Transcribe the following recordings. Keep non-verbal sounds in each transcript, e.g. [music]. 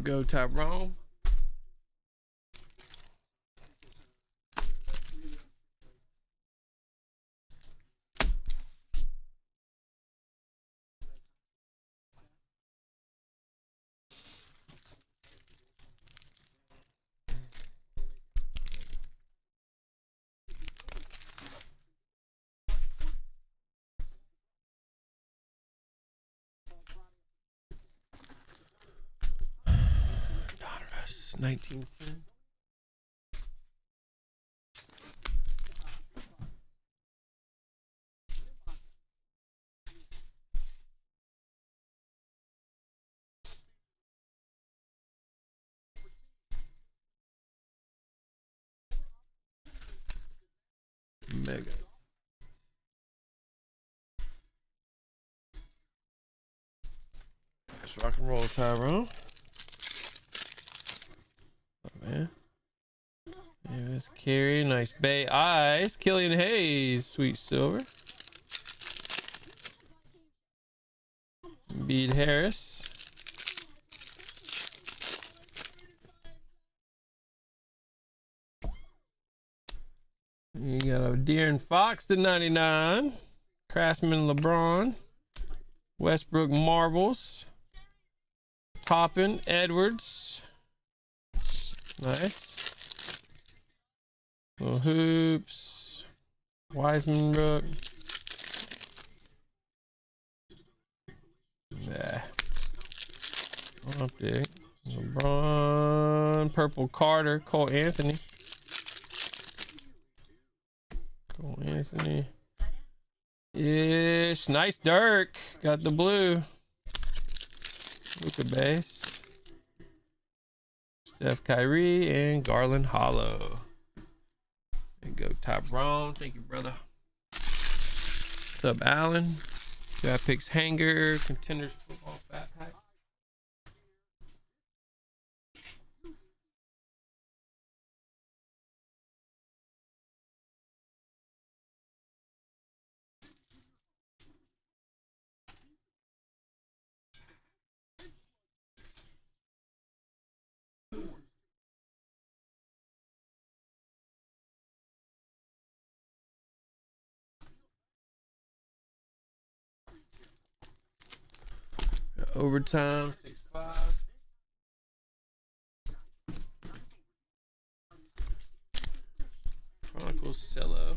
go, Tyrone. Donruss, 1910. Mega. Let's rock and roll, Tyrone. Man. There's Carey, nice Bay Eyes. Killian Hayes, sweet silver. Bede Harris. You got a De'Aaron Fox to 99. Craftsman LeBron. Westbrook Marbles. Toppin Edwards. Nice. Little hoops. Wiseman Brook. Yeah. Optic. LeBron. Purple Carter. Cole Anthony. Cole Anthony. Ish. Nice Dirk. Got the blue. Luka base. Steph Kyrie and Garland Hollow. And go Tyrone. Thank you, brother. What's up, Allen? Draft picks hanger. Contenders Overtime. Six five. Chronicles Cello.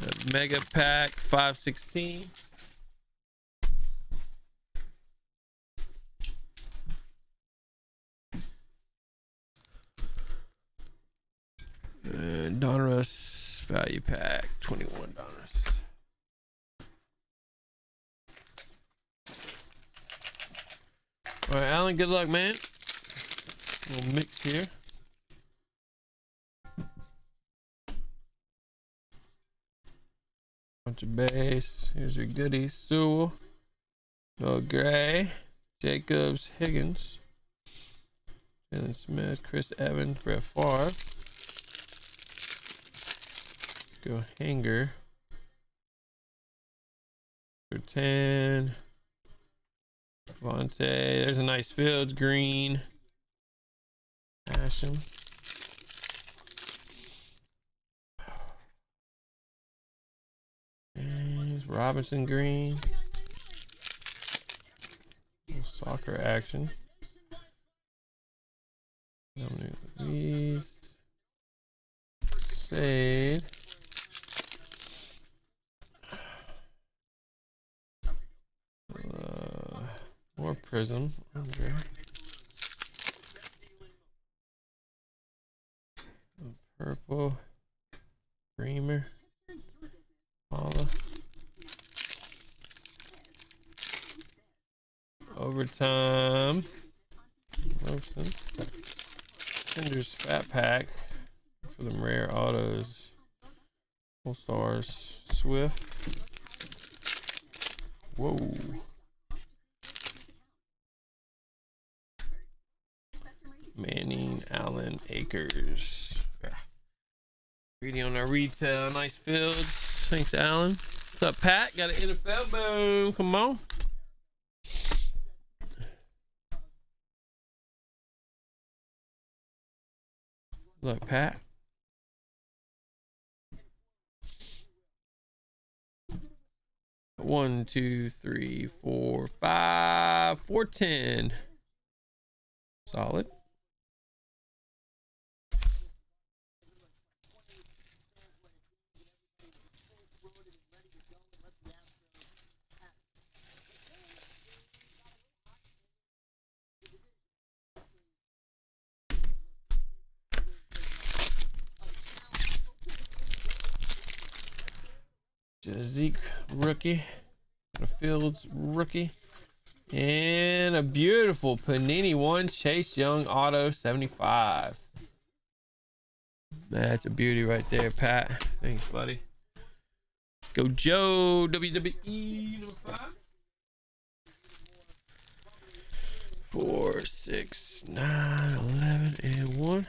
Uh, Mega Pack 516. All right, Alan, good luck, man. Little mix here. Bunch of base. Here's your goodies. Sewell. No Gray. Jacobs. Higgins. Jalen Smith. Chris Evans. Brett Favre. Go hanger. 10. Vontae. There's a nice fields. Green. Asham. And Robinson Green. Soccer action. Sade. Uh, prism. Andre. Purple. Dreamer, Paula. Overtime. Robson. Tinder's Fat Pack for them rare autos. Full stars. Swift. Whoa. Allen. Yeah. Reading on our retail, nice fields. Thanks, Alan. What's up, Pat? Got an NFL boom. Come on. Look, Pat. One, two, three, four, five, four, ten. Solid. Zeke rookie. A Fields rookie. And a beautiful Panini one Chase Young auto 75. That's a beauty right there, Pat. Thanks, buddy. Let's go, Joe. WWE number five. Four, six, nine, eleven, and one.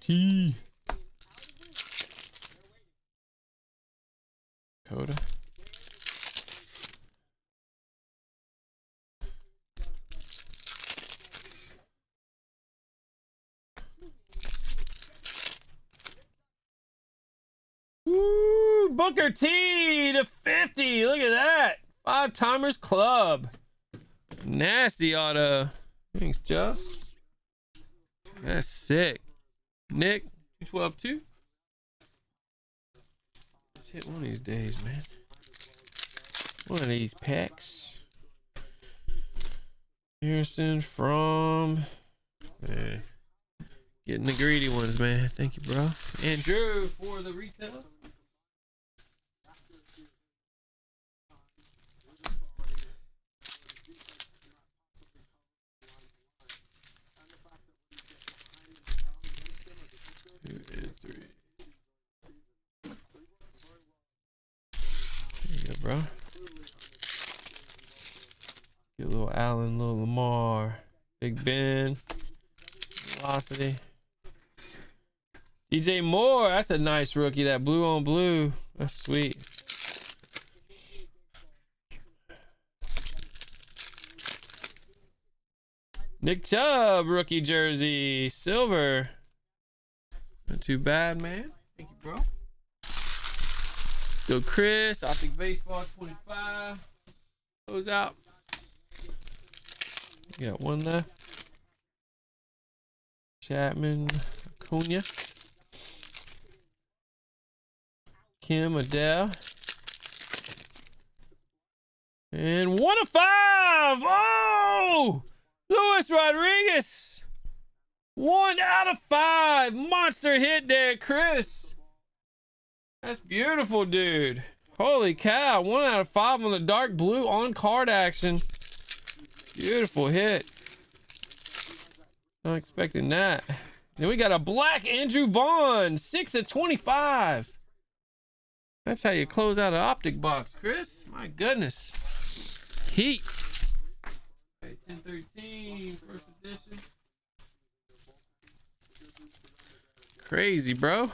T. Coda. Woo! Booker T to 50. Look at that. Five timers club. Nasty auto. Thanks, Joe. That's sick. Nick, 212 2. Let's hit one of these days, man. One of these packs. Harrison from. Man. Getting the greedy ones, man. Thank you, bro. Andrew for the retail. bro. Get a little Allen, little Lamar, Big Ben, Velocity. DJ Moore, that's a nice rookie. That blue on blue, that's sweet. Nick Chubb, rookie jersey, silver. Not too bad, man. Thank you, bro. Let's Go Chris, Optic Baseball 25. Close out. You got one there. Chapman, Acuna. Kim Adele. And one of five. Oh! Luis Rodriguez. One out of five. Monster hit there, Chris. That's beautiful, dude. Holy cow. One out of five on the dark blue on card action. Beautiful hit. Not expecting that. Then we got a black Andrew Vaughn. Six of 25. That's how you close out an optic box, Chris. My goodness. Heat. Okay, 1013, first edition. Crazy, bro.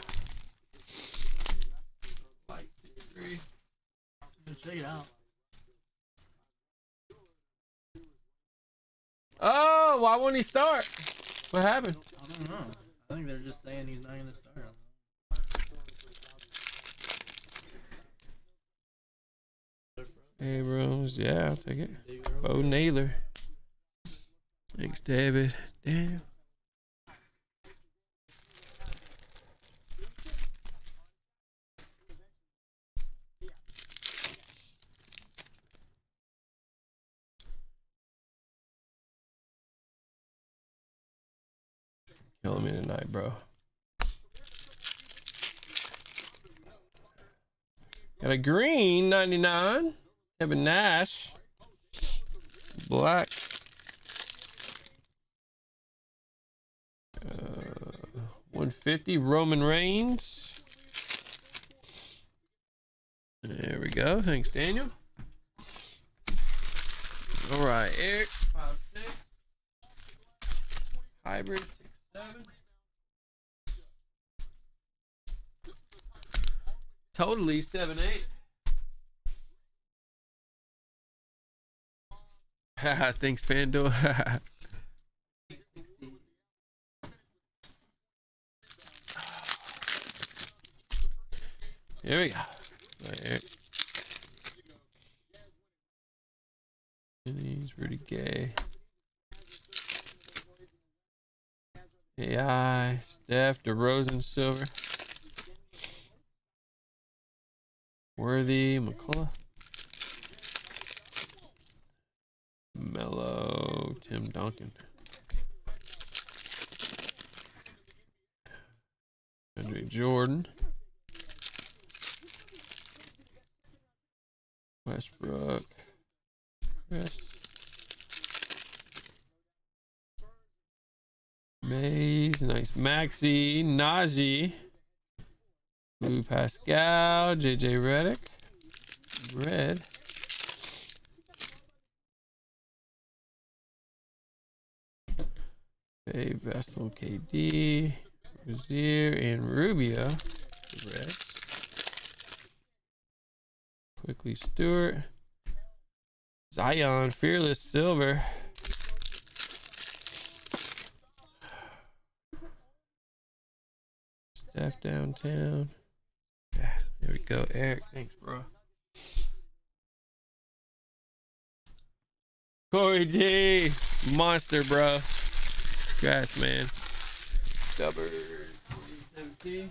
Check it out. Why won't he start? What happened? I don't know. I think they're just saying he's not going to start. Abrams, yeah, I'll take it. Bo Naylor. Thanks, David. Damn. Killing me tonight, bro. Got a green 99. Kevin Nash. Black. Uh, 150 Roman Reigns. There we go. Thanks, Daniel. All right, Eric, five six. Hybrid Totally seven eight. [laughs] Thanks, Fandor. [laughs] Here we go. Right. He's Rudy Gay. AI, Steph, DeRozan, Silver. Worthy, McCullough. Mellow, Tim Duncan. Andre Jordan. Westbrook. Chris. Mays, nice. Maxey, Najee. Blue Pascal, JJ Redick. Red. A Vessel KD, Rozier, and Rubio. Red. Quickly Stewart. Zion, Fearless Silver. Steph downtown. Yeah, there we go, Eric. Thanks, bro. Corey G, monster, bro. Congrats, man. Stubborn 2017.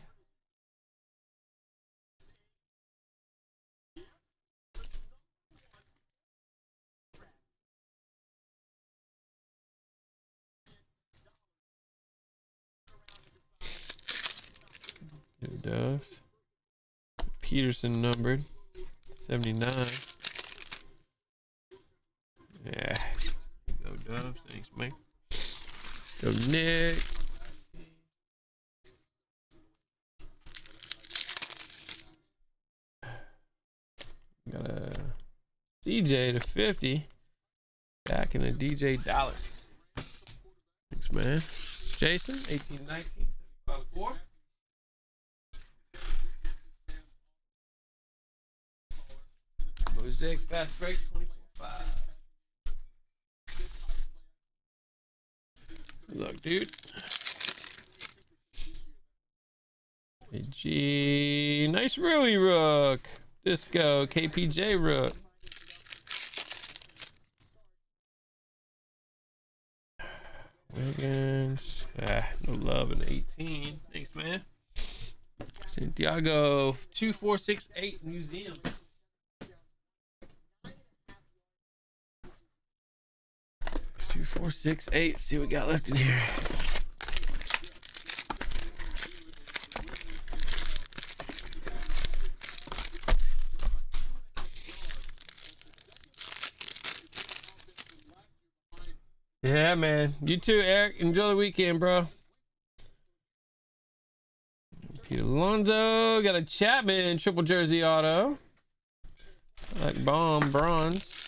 Good Peterson numbered. 79. Yeah. Go Doves. Thanks, man. Go Nick. Got a DJ to 50. Back in the DJ Dallas. Thanks, man. Jason, 1819, 75 4. Mosaic fast break 24 5. Good luck, dude. AG. Nice Rui Rook. Disco. KPJ Rook. Wiggins. Ah, no love in 18. Thanks, man. Santiago 2468 Museum. Four, six, eight. See what we got left in here. Yeah, man. You too, Eric. Enjoy the weekend, bro. Pete Alonso. Got a Chapman triple jersey auto. Like bomb bronze.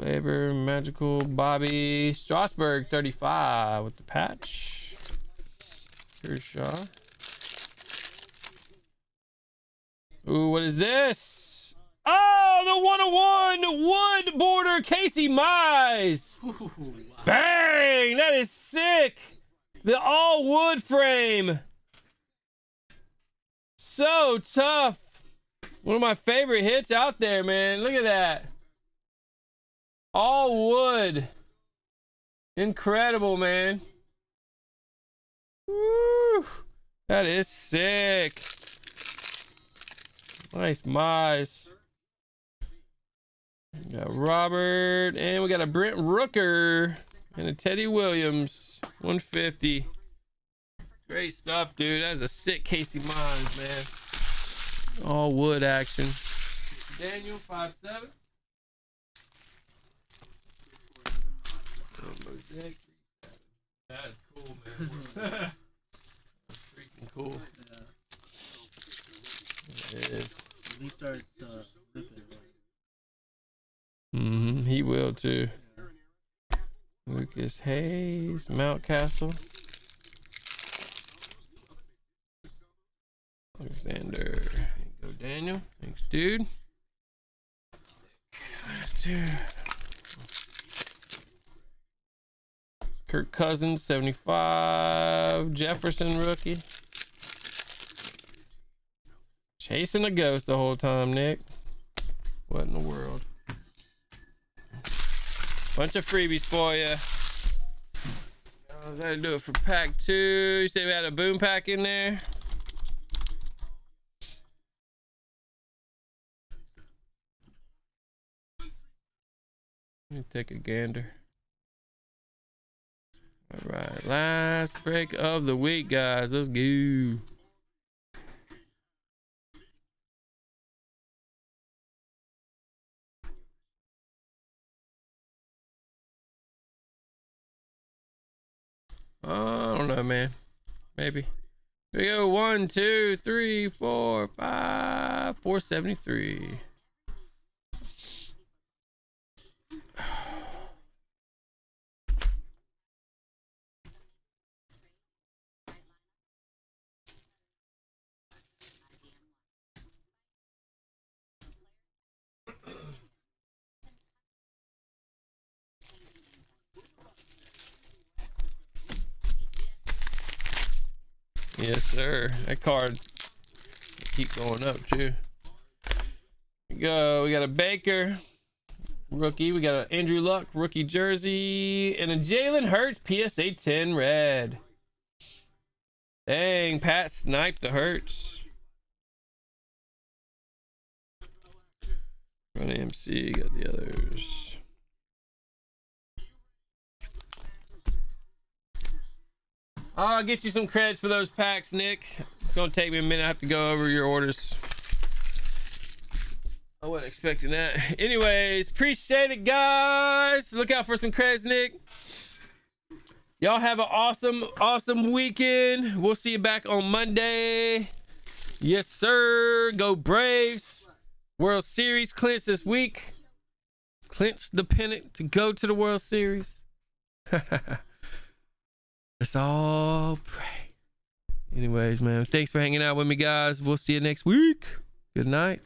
Flavor, Magical, Bobby, Strasburg, 35 with the patch. Kershaw. Ooh, what is this? Oh, the 101 wood border Casey Mize. Ooh, wow. Bang! That is sick. The all wood frame. So tough. One of my favorite hits out there, man. Look at that. All wood. Incredible, man. Woo! That is sick. Nice mice. Got Robert, and we got a Brent Rooker and a Teddy Williams, 150. Great stuff, dude. That is a sick Casey Mize, man. All wood action. Daniel, five seven. That is cool, man. [laughs] That's freaking cool. Yeah. It is. He starts uh, ripping. will too. Lucas Hayes, Mountcastle. Alexander. There you go, Daniel. Thanks, dude. Last two. Kirk Cousins, 75. Jefferson rookie. Chasing a ghost the whole time, Nick. What in the world? Bunch of freebies for you. That'll do it for pack two. You say we had a boom pack in there? Let me take a gander. All right, last break of the week, guys. Let's go. Uh, I don't know, man. Maybe. Here we go. One, two, three, four, five, 473. Yes, sir. That card keep going up too. We go. We got a Baker rookie. We got an Andrew Luck rookie jersey and a Jalen Hurts PSA 10 red. Dang, Pat sniped the Hurts. Run AMC got the others. I'll get you some credits for those packs, Nick. It's gonna take me a minute. I have to go over your orders. I wasn't expecting that. Anyways, appreciate it, guys. Look out for some credits, Nick. Y'all have an awesome, awesome weekend. We'll see you back on Monday. Yes, sir. Go Braves. World Series clinch this week. Clinch the pennant to go to the World Series. [laughs] Let's all pray. Anyways, man, thanks for hanging out with me, guys. We'll see you next week. Good night.